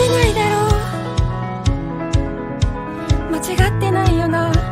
ってないだろう。間違ってないよな。